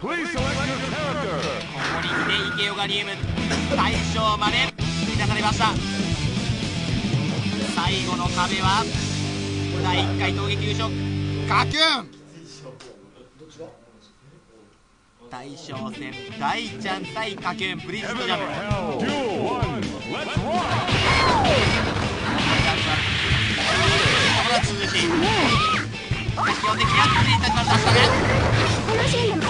Please select your character. ここに来て池オガニウム。大将まで追い出されました。最後の壁は第1回闘撃優勝ガキュン！大将戦大ちゃん対ガキュン。ブリッジとジャンプ Hell, duel one. Let's rock. これは涼しい基本的にはクリーンタッチまで出したね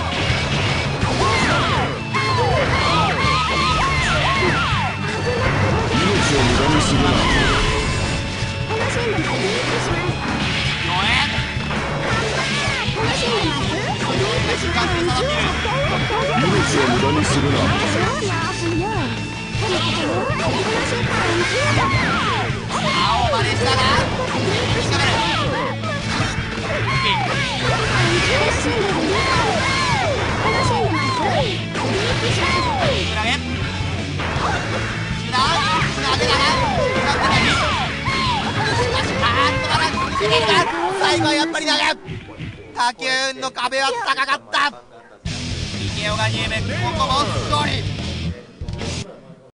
するな。楽しんでますディープします4へ楽しんでますディープします命を無駄にするな。青までしたな最後はやっぱり投げ。タキューンの壁は高かった。池尾が2名ここも勝利